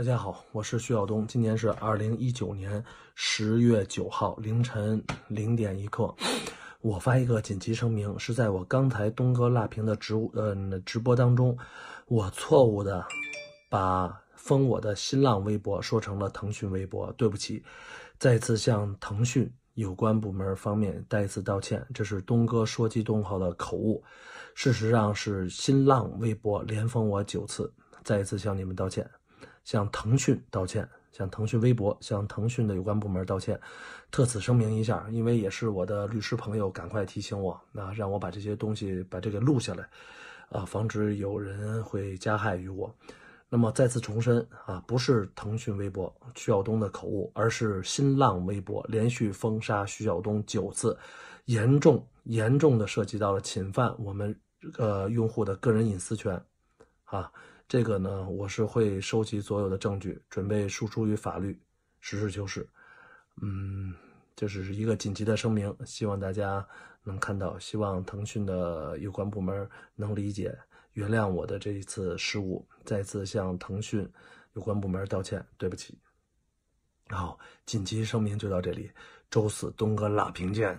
大家好，我是徐晓东。今年是二零一九年十月九号凌晨零点一刻，我发一个紧急声明，是在我刚才东哥辣评的直呃直播当中，我错误的把封我的新浪微博说成了腾讯微博，对不起，再次向腾讯有关部门方面再次道歉，这是东哥说激动号的口误，事实上是新浪微博连封我九次，再一次向你们道歉。向腾讯道歉，向腾讯微博，向腾讯的有关部门道歉，特此声明一下，因为也是我的律师朋友赶快提醒我，那让我把这些东西把这个录下来，啊，防止有人会加害于我。那么再次重申啊，不是腾讯微博徐晓东的口误，而是新浪微博连续封杀徐晓东九次，严重严重的涉及到了侵犯我们呃用户的个人隐私权，啊。这个呢，我是会收集所有的证据，准备输出于法律，实事求是。嗯，这只是一个紧急的声明，希望大家能看到，希望腾讯的有关部门能理解、原谅我的这一次失误，再次向腾讯有关部门道歉，对不起。好，紧急声明就到这里，周四东哥辣评见。